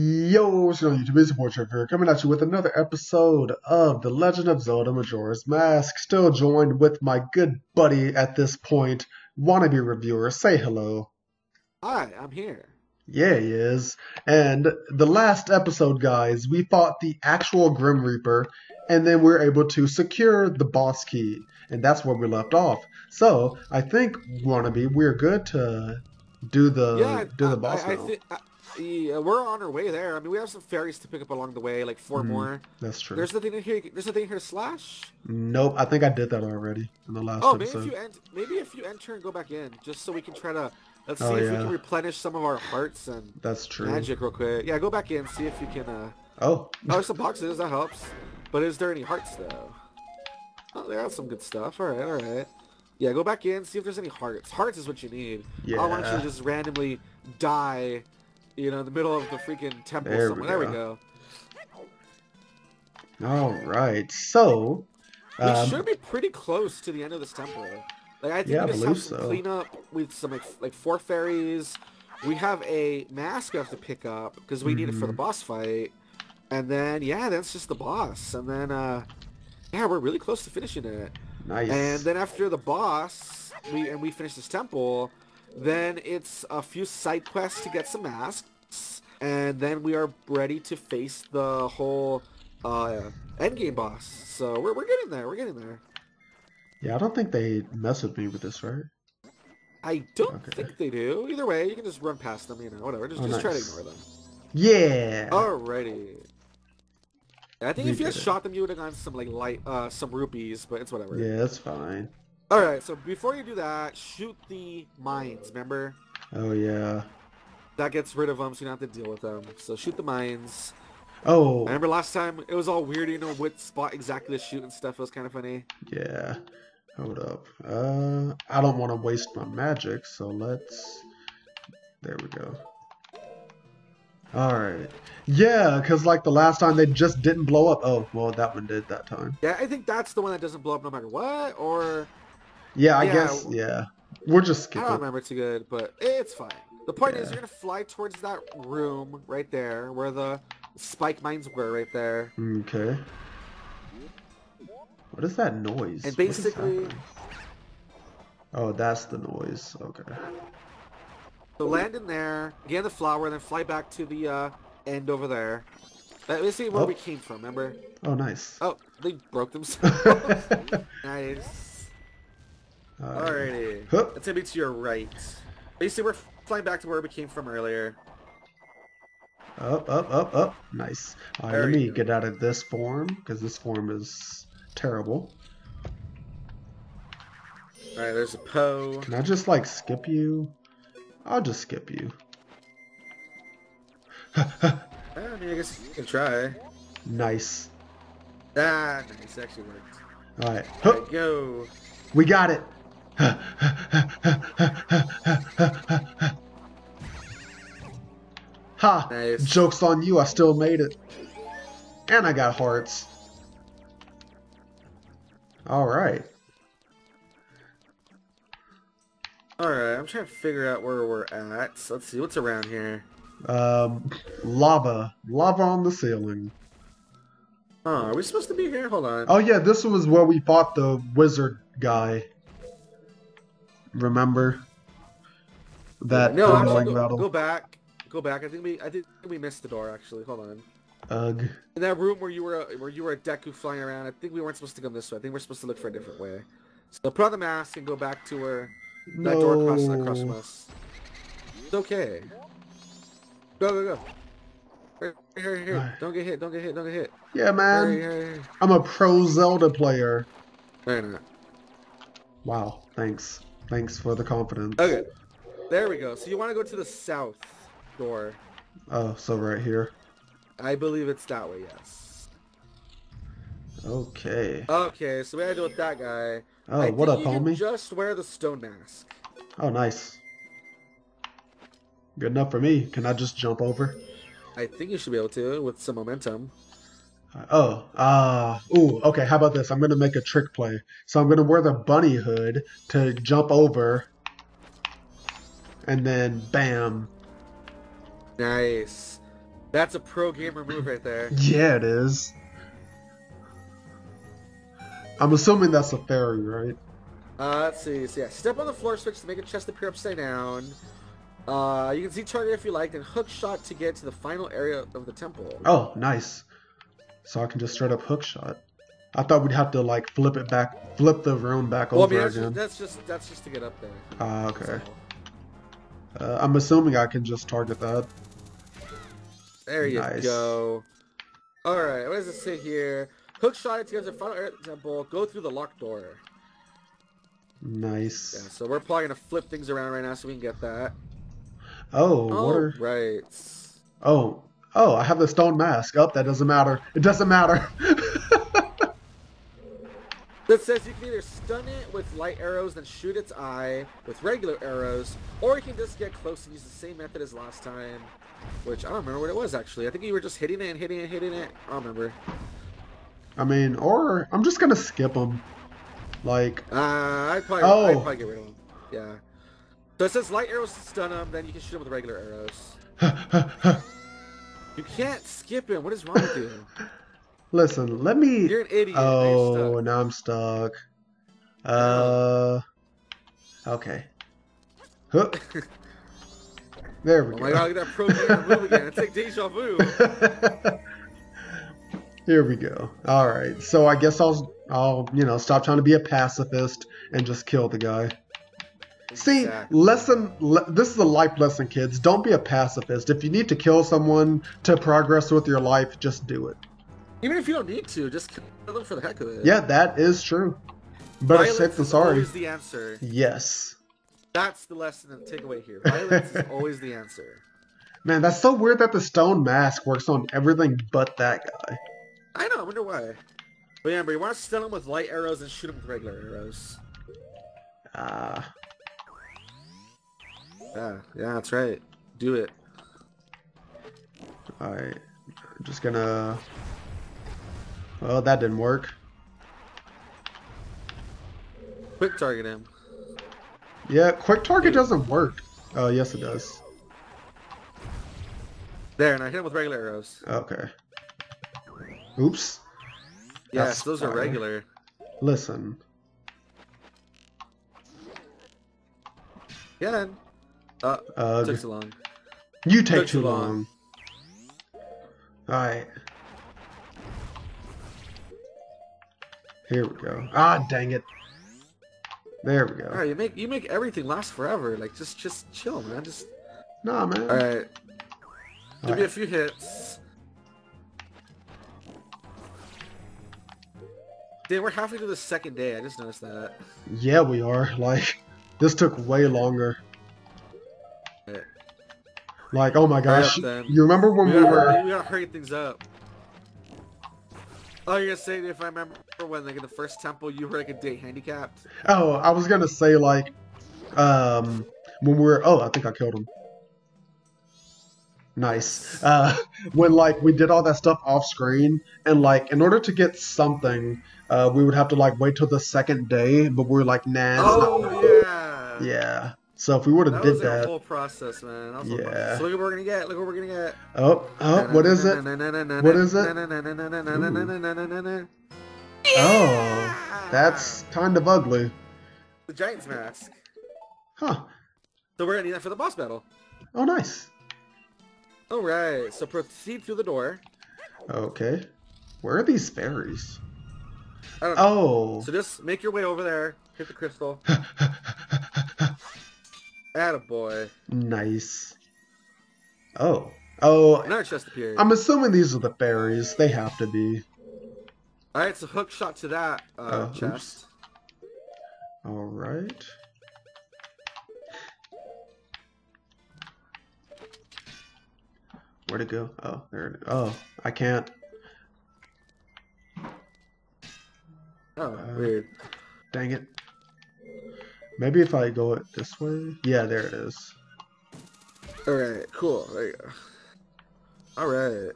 Yo, what's going on YouTube? It's your boy Trevor coming at you with another episode of The Legend of Zelda Majora's Mask. Still joined with my good buddy at this point, wannabe reviewer. Say hello. Hi, I'm here. Yeah, he is. And the last episode, guys, we fought the actual Grim Reaper, and then we were able to secure the boss key, and that's where we left off. So I think wannabe, we're good to do the yeah, do the I- boss I, I now. I- yeah, we're on our way there. I mean, we have some fairies to pick up along the way, like 4 Mhm. more. That's true. There's nothing in here. There's nothing here to slash. Nope, I think I did that already in the last Oh, maybe if you ent- maybe if you enter and go back in, just so we can try to let's see Oh, if we can replenish some of our hearts and That's true. magic real quick. Yeah, go back in, see if you can. uh Oh, Oh, there's some boxes. That helps. But is there any hearts though? There some good stuff. All right, all right. Yeah, go back in, see if there's any hearts. Hearts is what you need. I don't want you to just randomly die, you know, in the middle of the freaking temple There we somewhere. There we go. all right. So, We um, should be pretty close to the end of this temple. Like I think Yeah, I we just have some so. cleanup with some like, like four fairies. We have a mask we have to pick up because we need it for the Mhm. boss fight. And then yeah, that's just the boss. And then uh yeah, we're really close to finishing it. nice. And then after the boss, we and we finish this temple, then it's a few side quests to get some masks, and then we are ready to face the whole uh, endgame boss. So we're, we're getting there. We're getting there. yeah, I don't think they mess with me with this, right? I don't Okay. think they do. Either way, you can just run past them. You know, whatever. Just, Oh, just try to ignore them. Yeah. Alrighty. I think We if you had it. shot them, you would have gotten some like light, uh, some rupees, but it's whatever. Yeah, that's fine. All right. So before you do that, shoot the mines. Remember? Oh yeah. That gets rid of them, so you don't have to deal with them. So shoot the mines. Oh I remember last time it was all weird, you know, what spot exactly to shoot and stuff. It was kind of funny. yeah. Hold up. Uh, I don't want to waste my magic, so let's. There we go. All right. Yeah, cause like the last time they just didn't blow up. Oh well, that one did that time. Yeah, I think that's the one that doesn't blow up no matter what. Or Yeah, I Yeah, guess. Yeah. We're just I don't remember too good, but it's fine. The point is, you're gonna fly towards that room right there, where the spike mines were, right there. Okay. What is that noise? And basically- Oh, that's the noise. Okay. So land in there, get the flower, and then fly back to the uh, end over there. That basically where Oh. we came from. Remember? Oh, nice. Oh, they broke themselves. nice. Alright. Alrighty. Hup. It's gonna be to your right. Basically, we're flying back to where we came from earlier. Up, up, up, up. Nice. Alright, let me go. get out of this form because this form is terrible. Alright, there's a Poe. Can I just like skip you? I'll just skip you. I mean, I guess you can try. nice. Ah, nice. Actually worked. Alright. Go. We got it. ha! Nice. Joke's on you, I still made it. And I got hearts. Alright. Alright, I'm trying to figure out where we're at. So let's see, what's around here? Um, lava. Lava on the ceiling. Oh, are we supposed to be here? Hold on. Oh yeah, this was where we fought the wizard guy. Remember? That no, actually, go, battle. go back. Go back. I think we, I think we missed the door. Actually, hold on. Ugh. In that room where you were, where you were a Deku flying around, I think we weren't supposed to come this way. I think we're supposed to look for a different way. So put on the mask and go back to where that door across, across from us. It's okay. Go, go, go. Here, here. Alright. Don't get hit. Don't get hit. Don't get hit. Yeah, man. here, here. I'm a pro Zelda player. No. Wow, thanks. Thanks for the confidence. Okay. There we go. So you want to go to the south door. Oh, so right here. I believe it's that way, yes. Okay. Okay, so we gotta deal with that guy. Oh, I what up, homie? just wear the stone mask. Oh, nice. Good enough for me. Can I just jump over? I think you should be able to with some momentum. Oh, ah, ooh, okay, how about this? I'm gonna make a trick play. So I'm gonna wear the bunny hood to jump over, and then bam. Nice. That's a pro gamer move right there. Yeah, it is. I'm assuming that's a fairy, right? Uh, let's see. So yeah, step on the floor switch to make a chest appear upside down. Uh, you can see target if you like, and hook shot to get to the final area of the temple. Oh, nice. So I can just straight up hook shot. I thought we'd have to like flip it back, flip the room back well, I over mean, that's again. just, that's just that's just to get up there. Ah, okay. So, Uh, I'm assuming I can just target that. there you Nice. go. All right, what does it say here? Hook shot it to the final area temple. Go through the locked door. Nice. Yeah, so we're probably gonna flip things around right now so we can get that. Oh, Oh, water. right. Oh, oh, I have the stone mask. Oh, that doesn't matter. It doesn't matter. That says you can either stun it with light arrows, then shoot its eye with regular arrows, or you can just get close and use the same method as last time. Which I don't remember what it was actually. I think you were just hitting it and hitting it and hitting it. I don't remember. I mean, or I'm just gonna skip them. Like, Uh, I'd probably, Oh. I'd probably get rid of them. Yeah. So it says light arrows to stun them, then you can shoot them with regular arrows. You can't skip him. What is wrong with you? listen, let me. You're an idiot. Oh, now I'm stuck. Uh, okay. Huh. There we Oh go. my god, look at that pro move again. It's like deja vu. Here we go. All right. So I guess I'll I'll you know stop trying to be a pacifist and just kill the guy. See, Exactly. lesson. Le- this is a life lesson, kids. Don't be a pacifist. If you need to kill someone to progress with your life, just do it. Even if you don't need to, just kill them for the heck of it. Yeah, that is true. Better Violence safe than is sorry. always the answer. Yes. That's the lesson and takeaway here. Violence is always the answer. Man, that's so weird that the stone mask works on everything but that guy. I know. I wonder why. But yeah, but you want to stun them with light arrows and shoot them with regular arrows. Ah. Yeah, yeah, that's right. Do it. Alright. Just gonna. Well, that didn't work. Quick target him. Yeah, quick target doesn't work. Oh, yes, it does. There, and I hit him with regular arrows. Okay. Oops. Yes, That's those are regular. Listen. Yeah. Then. Uh, Uh, took so long. you take took too too long. long. Alright. Here we go. Ah, dang it. There we go. Alright, you make you make everything last forever. Like just just chill, man. Just Nah, man. alright. Give me a few hits. Dude, we're halfway through the second day. I just noticed that. Yeah, we are. Like, this took way longer. Like, oh my gosh. up. You remember when We we gotta, were. we gotta hurry things up. Oh, you're gonna say if I remember when like in the first temple you were like a day handicapped? Oh, I was gonna say like, um, when we were. Oh, I think I killed him. Nice. Uh, when like we did all that stuff off screen, and like in order to get something, uh, we would have to like wait till the second day. But we are like, nah. it's not- Oh yeah. Yeah. So if we would have That did was like a that. whole process, man. That was a whole Yeah. So look at what we're gonna get. Look what we're gonna get. Oh, oh, what is it? What is it? Oh, that's kind of ugly. the Giant's mask. Huh. So we're gonna need that for the boss battle. Oh, nice. All right. So proceed through the door. Okay. Where are these fairies? I don't know. Oh. So just make your way over there. Hit the crystal. Attaboy. nice. Oh. Oh, Another chest appeared. I'm assuming these are the fairies. They have to be. All right. So hook shot to that uh, Uh, chest. All Where'd it go? Oh, there it Oh, I can't. Oh, Uh, weird. Dang it. Maybe if I go it this way? Yeah, there it is. All right. Cool. There you go. All right.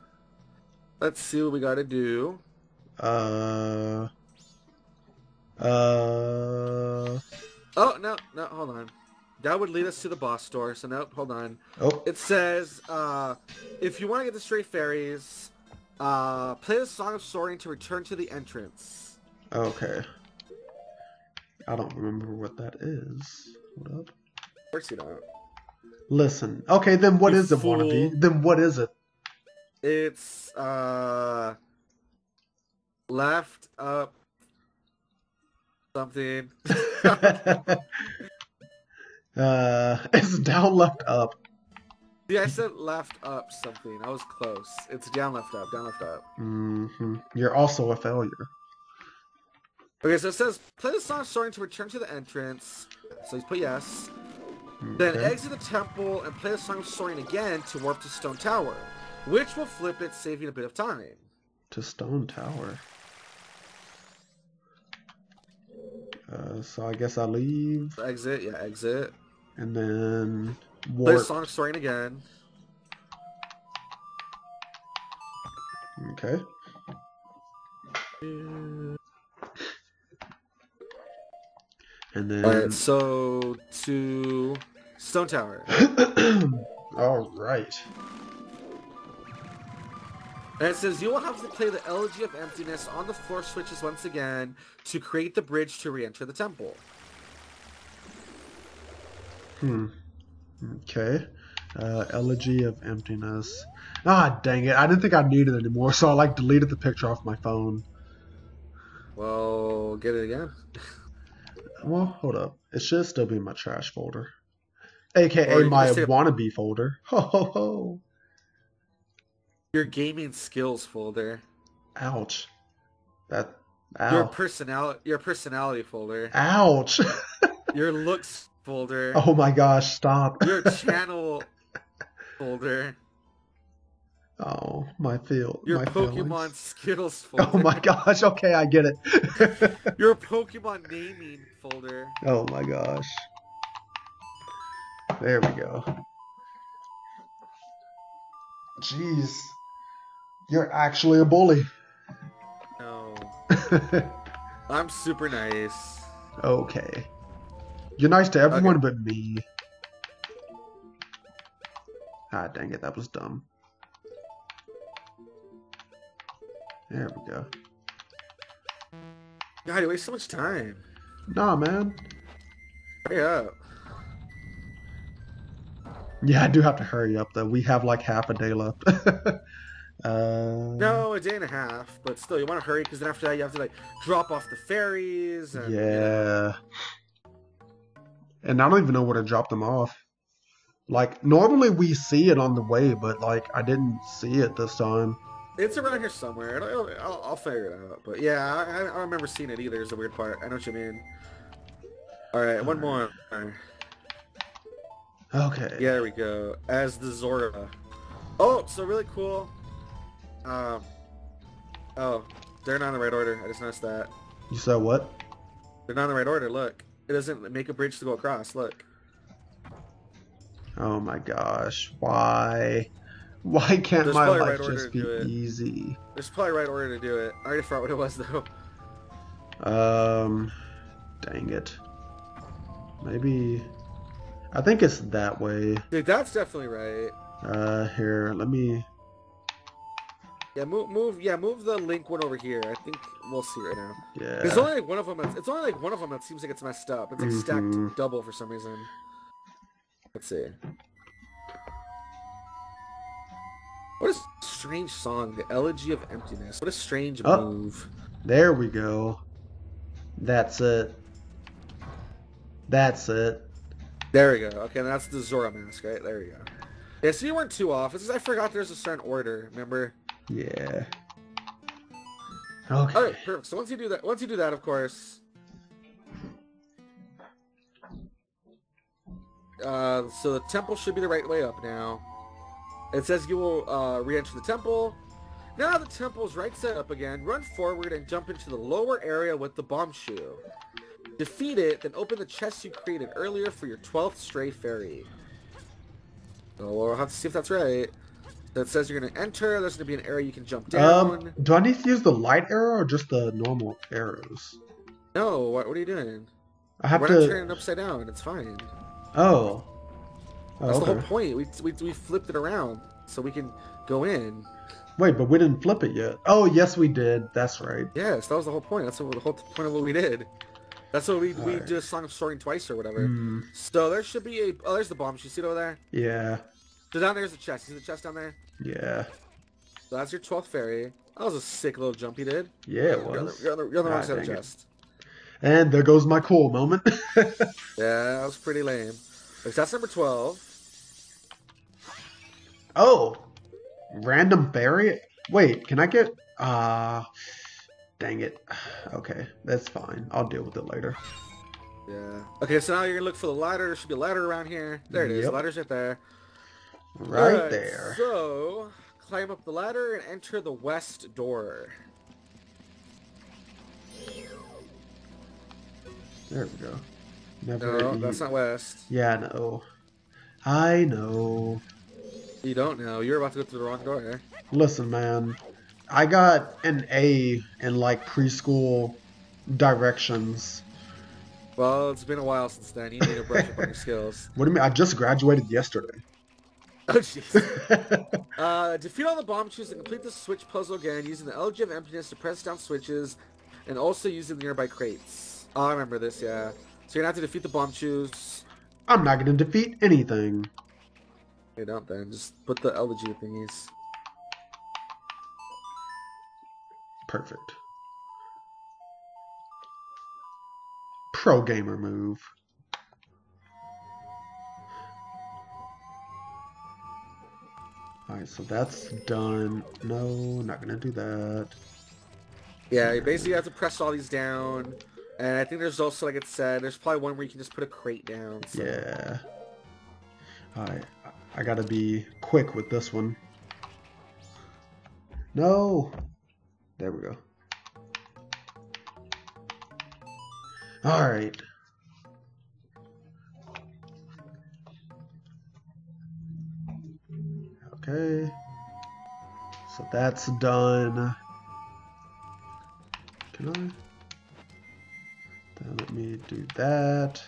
Let's see what we gotta do. Uh. Uh. Oh no, no, hold on. That would lead us to the boss door. So now, hold on. Oh. It says, uh, if you want to get the stray fairies, uh, play the Song of Soaring to return to the entrance. Okay. I don't remember what that is. Hold up. Of course you don't. Listen. Okay, then what You is it, wannabe? Then what is it? It's uh, left up something. uh, it's down, left, up. Yeah, I said left up something. I was close. It's down, left, up, down, left, up. Mm-hmm. You're also a failure. Okay, so it says play the song of Soaring to return to the entrance. So he's put yes. Then exit the temple and play the song of Soaring again to warp to Stone Tower, which will flip it, saving a bit of time. to Stone Tower. Uh, so I guess I leave exit, yeah, exit. And then Play the warp. song Soaring again. Okay. And then. Alright, so to Stone Tower. All right. And it says you will have to play the Elegy of Emptiness on the floor switches once again to create the bridge to re-enter the temple. Hmm. Okay. Uh, Elegy of Emptiness. Ah, dang it. I didn't think I needed it anymore, so I like deleted the picture off my phone. Well, get it again. Well, hold up. It should still be in my trash folder. AKA Or you can my just take a- wannabe folder. Ho ho ho. Your gaming skills folder. Ouch. That. Your personality your personality folder. Ouch. Your looks folder. oh my gosh, stop. Your channel folder. Oh, my field. Your my Pokemon feelings. Skittles folder. Oh my gosh, okay, I get it. Your Pokemon naming folder. oh my gosh. There we go. Jeez. You're actually a bully. No. I'm super nice. okay. You're nice to everyone but me. Ah, dang it, that was dumb. There we go. God, you waste so much time. Nah, man. Hurry up. Yeah, I do have to hurry up though. We have like half a day left. uh, No, a day and a half, but still, you want to hurry because then after that you have to like drop off the fairies. And, you know, Yeah. And I don't even know where to drop them off. Like normally we see it on the way, but like I didn't see it this time. it's around here somewhere. It'll, it'll, I'll, I'll figure it out. But yeah, I, I don't remember seeing it either. Is the weird part. I know what you mean. All right, one more. Okay. Yeah, there we go. As the Zora. Oh, so really cool. Um. Oh, they're not in the right order. I just noticed that. You said what? They're not in the right order. Look, it doesn't make a bridge to go across. Look. Oh my gosh. Why? Why can't There's my life right just be easy? There's probably right order to do it. I already forgot what it was though. Um dang it. Maybe I think it's that way. Dude, that's definitely right. Uh here, let me Yeah, move, move, yeah, move the link one over here. I think we'll see right now. There's yeah. only like one of them. That's, it's only like one of them that seems like it's messed up. It's like Mhm. stacked double for some reason. Let's see. What a strange song, the Elegy of Emptiness. What a strange Oh. move. There we go. That's it. That's it. There we go. Okay, that's the Zora mask, right? There we go. Yeah, so you weren't too off. It's I forgot there's a certain order. Remember? Yeah. Okay. All right, perfect. So once you do that, once you do that, of course. Uh, so the temple should be the right way up now. It says you will uh, re-enter the temple. Now the temple is right set up again. Run forward and jump into the lower area with the Bombchu. Defeat it, then open the chest you created earlier for your 12th stray fairy. So we'll have to see if that's right. That says you're gonna enter. There's gonna be an arrow you can jump down. Um, do I need to use the light arrow or just the normal arrows? no, what, what are you doing? I have We're to. not turning it upside down. It's fine. Oh. Oh, That's the whole point. We, we we flipped it around so we can go in. Wait, but we didn't flip it yet. Oh, yes, we did. That's right. Yes, that was the whole point. That's what, the whole point of what we did. That's what we we Alright. did a song of Soaring twice or whatever. Hmm. So there should be a oh there's the bomb. You see it over there? yeah. So down there's the chest. You see the chest down there? Yeah. So that's your 12th fairy. That was a sick little jump you did. Yeah, it You're on the, was. you're on the, you're on the wrong side of the chest. And there goes my cool moment. Yeah, that was pretty lame. Like, that's number 12. oh, random berry. Wait, can I get? Ah, dang it. Okay, that's fine. I'll deal with it later. Yeah. Okay, so now you're gonna look for the ladder. There should be a ladder around here. There it is. Yep. Ladder's right there. Right there. So climb up the ladder and enter the west door. There we go. Never. No, eat. that's not west. Yeah, I know. I know. You don't know. You're about to go through the wrong door. Listen, man. I got an A in like preschool directions. Well, it's been a while since then. You need to brush up on your skills. What do you mean? I just graduated yesterday. Oh, jeez. Uh, defeat all the Bombchus and complete the switch puzzle again using the Elegy of emptiness to press down switches and also using the nearby crates. Oh, I remember this, yeah. So you're gonna have to defeat the Bombchus. I'm not gonna defeat anything. You don't then. Just put the elegy thingies. Perfect. Pro gamer move. Alright, so that's done. No, not gonna do that. Yeah, you basically have to press all these down. And I think there's also, like it said, there's probably one where you can just put a crate down. So. Yeah. Alright, I gotta be quick with this one. No! There we go. Alright. Okay. So that's done. Can I? Then let me do that.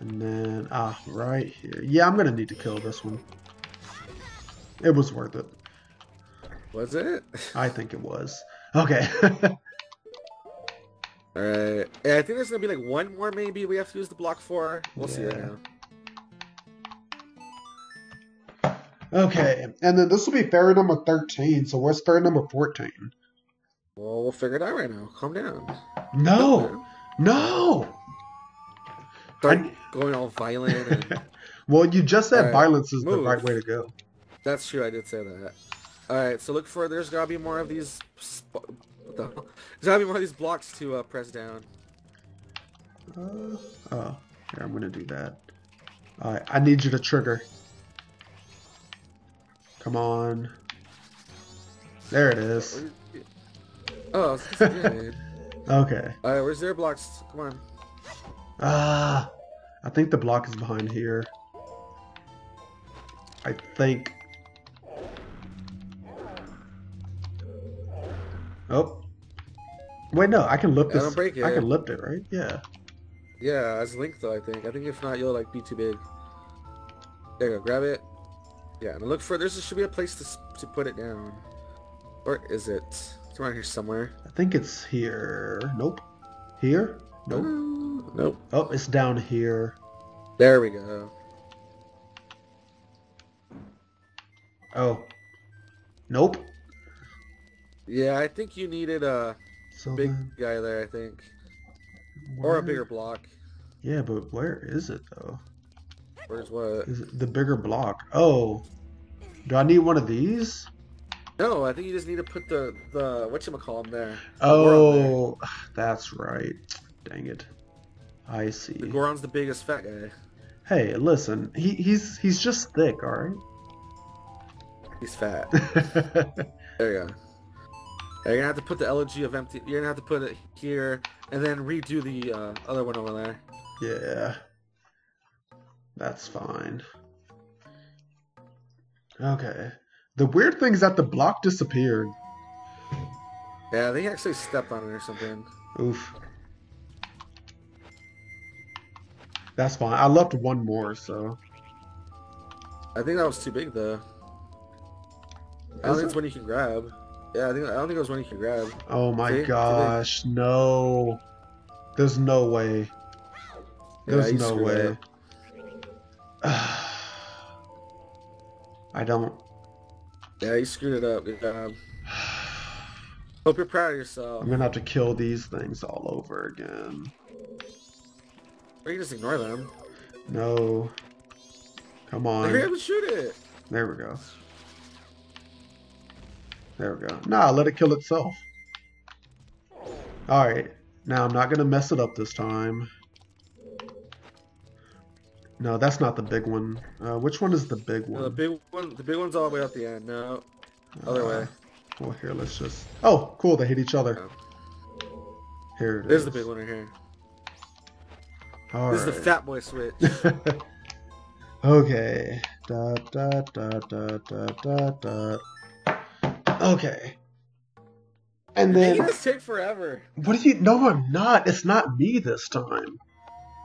And then, ah, right here. Yeah, I'm gonna need to kill this one. It was worth it. Was it? I think it was. Okay. Alright. I think there's gonna be like one more maybe we have to use the block for. We'll see right now. Okay. And then this will be fairy number 13. So where's fairy number 14? Well, we'll figure it out right now. Calm down. No! No! Start I- going all violent. And... Well, you just said Alright, violence is the right way to go. That's true. I did say that. All right. So look for. There's gotta be more of these. The? There's gotta be more of these blocks to uh, press down. Uh, oh, here, I'm gonna do that. Alright, I need you to trigger. Come on. There it is. Oh, it's. Okay. All right. Where's their blocks? Come on. Ah, I think the block is behind here. I think. Oh. Wait, no, I can lift Yeah, this. I it. can lift it, right? Yeah. Yeah, as Link though. I think. I think if not, you'll like be too big. There you go. Grab it. Yeah, and look for. There's should be a place to to put it down. Or is it? It's around here somewhere. I think it's here. Nope. Here? Nope. Uh, nope. Oh, it's down here. There we go. Oh. Nope. Yeah, I think you needed a So big then, guy there. I think, or a bigger block. Yeah, but where is it though? Where's what? The bigger block? Oh. Do I need one of these? No, I think you just need to put the the what you call them there. The Goron there. Oh, that's right. Dang it. I see. The Goron's the biggest fat guy. Hey, listen. He he's he's just thick, all He's fat. There you go. You're gonna have to put the elegy of empty. You're gonna have to put it here, and then redo the uh, other one over there. yeah. That's fine. Okay. The weird thing is that the block disappeared. Yeah, they actually stepped on it or something. Oof. That's fine. I left one more, so. I think that was too big though. I don't Is think it's it? one you can grab. Yeah, I think I don't think it was one you can grab. Oh my See? Gosh, no. There's no way. There's you no way. up. I don't. Yeah, you screwed it up. Good job. Hope you're proud of yourself. I'm gonna have to kill these things all over again. Or you can just ignore them. No. Come Hurry up on. and shoot it. There we go. There we go. Nah, let it kill itself. Alright. Now I'm not gonna mess it up this time. No, that's not the big one. Uh, which one is the big No, one? the big one. The big one's all the way at the end. No, other way. Uh, Well, here, let's just. Oh, cool. They hit each other. Here it is. There's the big one right here. All this is the fat boy switch. okay. Da, da, da, da, da, da, da. Okay. And Making then, this take forever. what do you? No, I'm not. It's not me this time.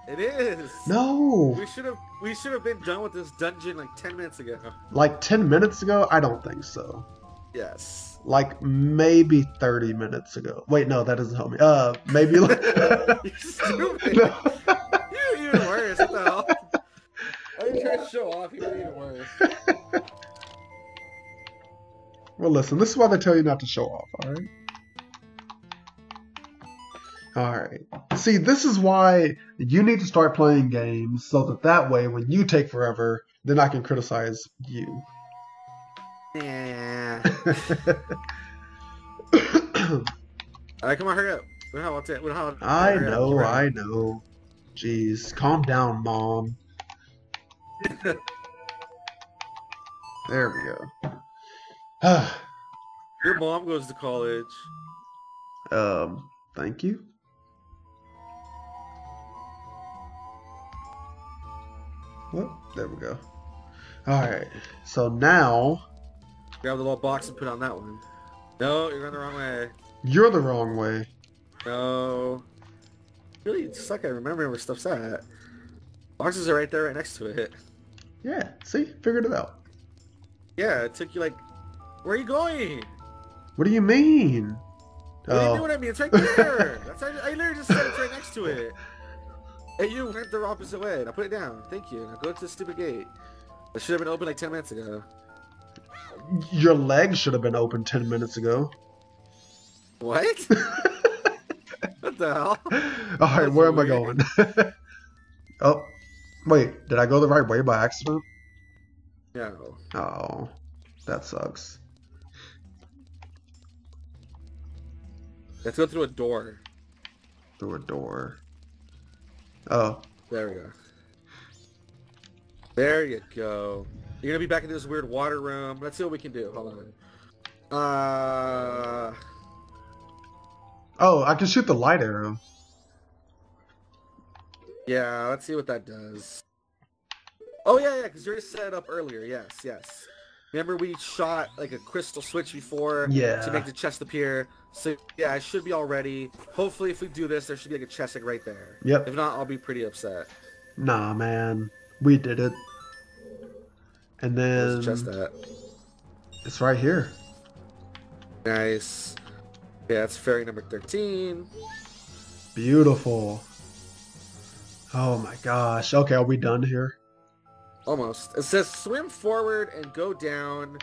It is. No. We should have. We should have been done with this dungeon like ten minutes ago. Like 10 minutes ago? I don't think so. Yes. Like maybe 30 minutes ago. Wait, no, that doesn't help me. Uh, maybe like. you stupid. no. You're even worse. What the hell? Are you trying to show off? You're even worse. Well, listen, this is why they tell you not to show off, alright? Alright. See, this is why you need to start playing games so that that way, when you take forever, then I can criticize you. Yeah. Alright, come on, hurry up. We don't have all we don't have- I know, up. I know. Jeez, calm down, Mom. there we go. Your mom goes to college. um, thank you. Well, there we go. Alright, so now Grab the little box and put on that one. No, you're going the wrong way. you're the wrong way. No. Really suck at remembering where stuff's at. Boxes are right there, right next to it. Yeah, see? Figured it out. Yeah, it took you like. Where are you going? What do you mean? What do you mean Oh, what I mean? It's right there. That's I, I literally just said it's right next to it. And you went the opposite way. Now put it down. Thank you. Now go to the stupid gate. It should have been open like 10 minutes ago. your leg should have been open 10 minutes ago. What? what the hell? Alright, That's where am I going? oh, wait, did I go the right way by accident? No. Oh, that sucks. Let's go through a door. Through a door. Oh, There we go. There you go. You're gonna be back in this weird water room. Let's see what we can do. Hold on. Uh, oh, I can shoot the light arrow. yeah. Let's see what that does. Oh yeah, yeah. Because you already set it up earlier. Yes, yes. Remember we shot like a crystal switch before Yeah. to make the chest appear. So yeah, it should be all ready. Hopefully, if we do this, there should be like a chest like right there. Yep. If not, I'll be pretty upset. Nah, man, we did it. And then the chest at? it's right here. Nice. Yeah, it's fairy number 13. Beautiful. Oh my gosh. Okay, are we done here? Almost. It says swim forward and go down.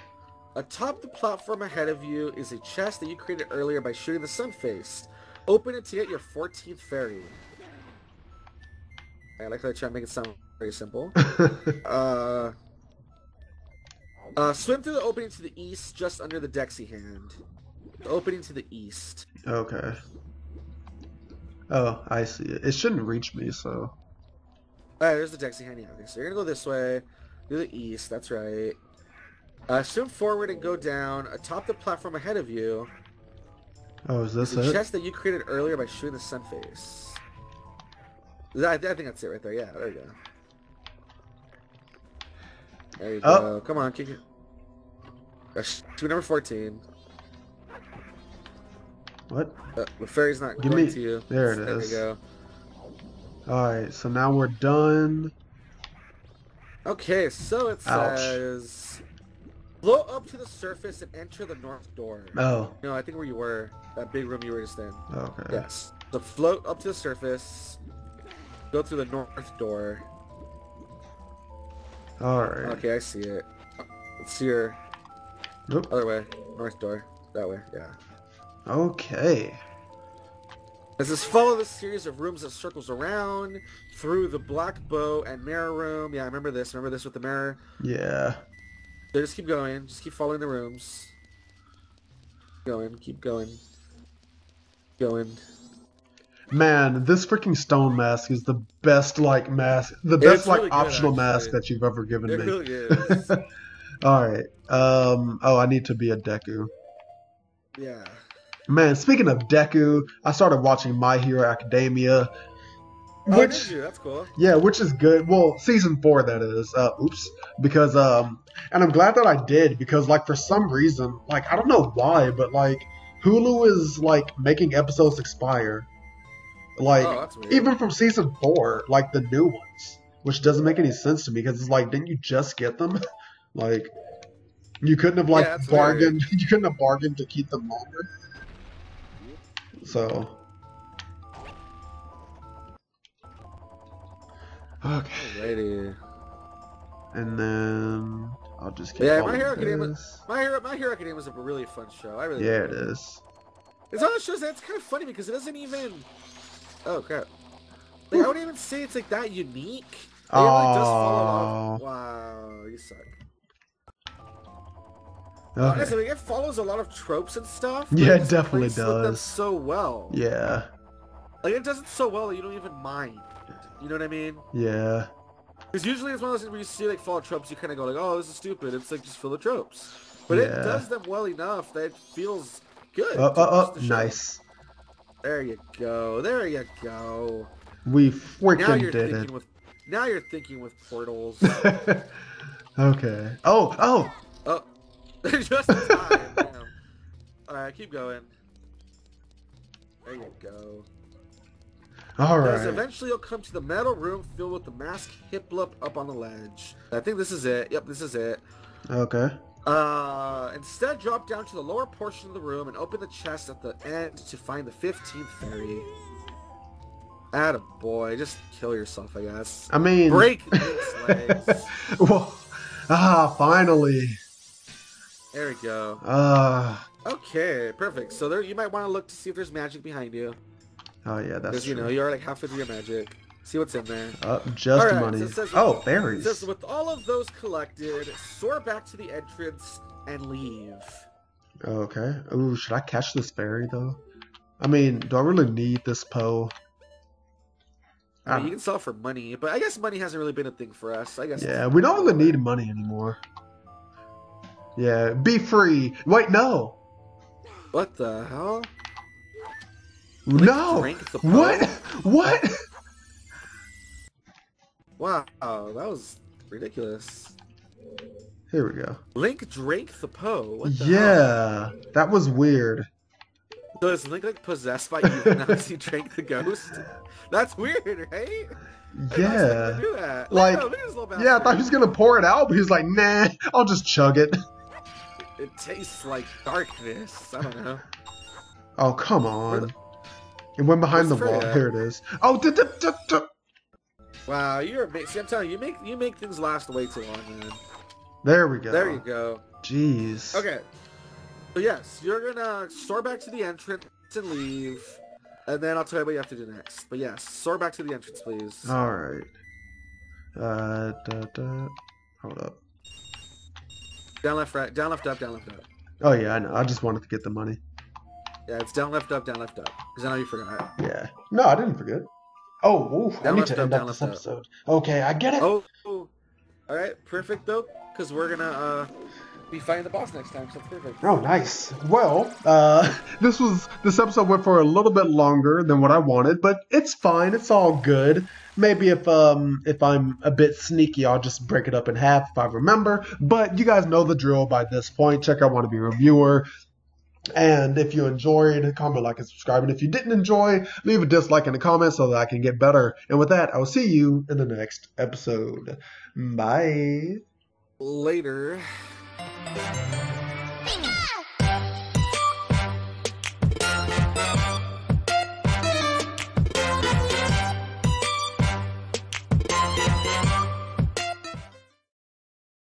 Atop the platform ahead of you is a chest that you created earlier by shooting the sun face. Open it to get your 14th fairy. I like how they try to make it sound very simple. Uh, uh, swim through the opening to the east, just under the Dexihand. The opening to the east. okay. Oh, I see it. It shouldn't reach me, so. Alright, there's the Dexihand. Yeah, okay, so you're gonna go this way, to the east. That's right. Uh, swim forward and go down. Atop the platform ahead of you, Oh, is this the it? chest that you created earlier by shooting the sun face. I, I think that's it right there. Yeah, there you go. There you Oh. go. Come on, kick it. Uh, to number 14. What? Uh, the fairy's not Give me- to you. there it there is. we go. Alright, so now we're done. Okay, so it Ouch. says float up to the surface and enter the north door. Oh, No, I think where you were, that big room you were just in. Oh, okay. Yes. So float up to the surface, go through the north door. Alright. Okay, I see it. Let's see your Nope. other way, north door. That way, yeah. Okay. It says follow the series of rooms that circles around through the black Boe and mirror room. Yeah, I remember this. Remember this with the mirror. Yeah. So just keep going. Just keep following the rooms. Going. Keep going. Going. Man, this freaking stone mask is the best like mask, the best It's like really good, optional mask that you've ever given It me. really is. All right. Um. Oh, I need to be a Deku. yeah. Man, speaking of Deku, I started watching My Hero Academia, which did you? That's cool. yeah, which is good. Well, season four that is. Uh, oops, because um, and I'm glad that I did because like for some reason, like I don't know why, but like Hulu is like making episodes expire, like oh, even from season four, like the new ones, which doesn't make any sense to me because it's like, didn't you just get them? like, you couldn't have like Yeah, bargained. You couldn't have bargained to keep them longer. So. Okay, Alrighty. and then I'll just keep Yeah, My Hero Academia- this. My Hero, My Hero Academia was a really fun show. I really. Yeah, it is. It's all shows that it's kind of funny because it doesn't even. Oh crap! Like I wouldn't even say it's like that unique. It really does lot Wow, you suck. Okay. Honestly, like, it follows a lot of tropes and stuff. Yeah, it just definitely plays with them does. so well. Yeah, Like it does it so well that you don't even mind. You know what I mean? yeah, Because usually it's one of those things where you see like fall tropes, you kind of go like, "Oh, this is stupid." It's like just full of tropes, but it does them well enough that it feels good. Oh, oh, oh, nice. There you go. There you go. We Now freaking you're did thinking it. with. Now you're thinking with portals. okay. Oh, oh. oh, just in time. Damn. All right, keep going. There you go. All Because eventually you'll come to the metal room filled with the mask Hiploop up on the ledge. I think this is it. Yep, this is it. Okay. Uh, instead, drop down to the lower portion of the room and open the chest at the end to find the 15th fairy. Atta boy, just kill yourself, I guess. I mean, Break legs. well, ah, finally. There we go. Ah. Okay, perfect. So there, you might want to look to see if there's magic behind you, oh yeah, that's because you know you're like halfway through your magic. See what's in there. Uh, just Alright, money. so says- oh, berries. says, with all of those collected, soar back to the entrance and leave. Okay. Ooh, should I catch this berry though? I mean, do I really need this Poe? I mean, you can sell for money, but I guess money hasn't really been a thing for us. I guess. Yeah, we don't really need money anymore. Yeah, be free. Wait, no. What the hell? No. the Poe? What? What? Wow, that was ridiculous. Here we go. Link drank the Poe. The hell? Yeah, that was weird. So is Link like possessed by evil now as he drank the ghost? That's weird, right? Yeah. didn't do that. Like, Look, look at Yeah, I thought he was gonna pour it out, but he's like, nah, I'll just chug it. It tastes like darkness. I don't know. Oh, come on. It went behind the wall. Here it is. Oh, d- d- d- d- Wow, you're amazing. See, I'm telling you, you make you make things last way too long, man. there we go. There you go. Jeez. Okay. So yes, you're gonna soar back to the entrance and leave, and then I'll tell you what you have to do next. But yes, soar back to the entrance, please. All right. Uh, da, da. Hold up. Down, left, right. Down, left, up. Down, left, up. Oh yeah, I know. I just wanted to get the money. Yeah, it's down, left, up. Down, left, up. Because I know you forgot. Yeah. No, I didn't forget. Oh, oof, I Down, need left, to up, end down, up this left, up. episode. Okay, I get it. Oh. All right. Perfect though, because we're gonna uh be fighting the boss next time. So perfect. Oh, nice. Well, uh, this was this episode went for a little bit longer than what I wanted, but it's fine. It's all good. Maybe if um if I'm a bit sneaky, I'll just break it up in half if I remember. But you guys know the drill by this point. Check out Wannabe Reviewer. And if you enjoyed, comment, like, and subscribe. And if you didn't enjoy, leave a dislike in the comments so that I can get better. And with that, I will see you in the next episode. Bye. Later.